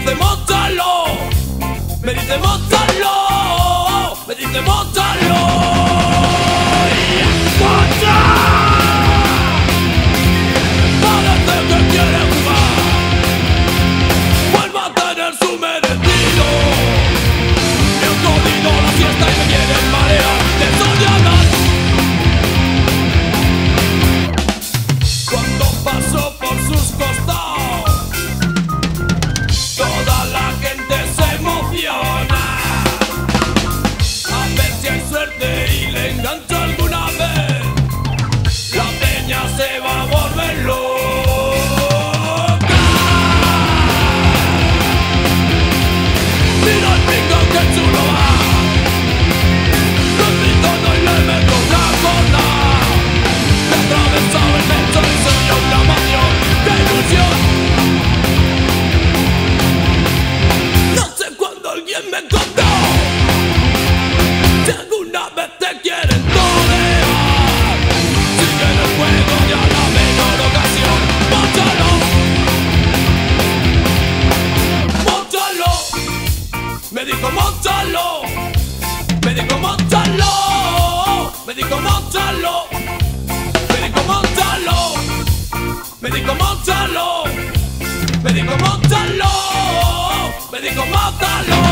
dice móntalo, me dice móntalo, me dice móntalo. ¡Monta! Parece que quiere jugar, vuelva a tener su merecido. Me dijo Móchalo, me dijo Móchalo, me dijo Móchalo, me dijo Móchalo, me dijo Móchalo, me dijo Móchalo.